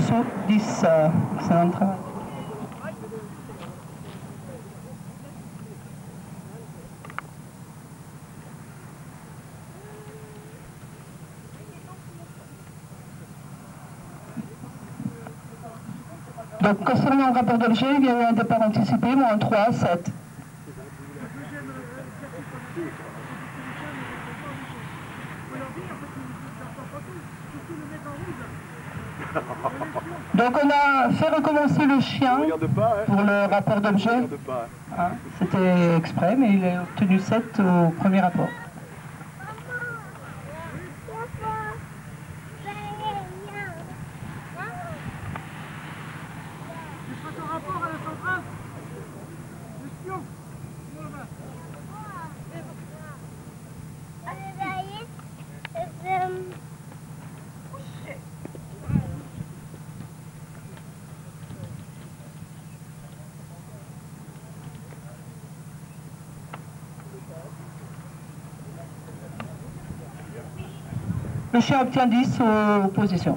morceaux, 10. Euh, excellent travail. Donc, concernant le rapport d'objet, il y a eu un départ anticipé, moins 3, 7. Donc on a fait recommencer le chien hein. pour le rapport d'objet. Hein. Ah, c'était exprès, mais il a obtenu 7 au premier rapport. Le chien obtient 10 aux positions.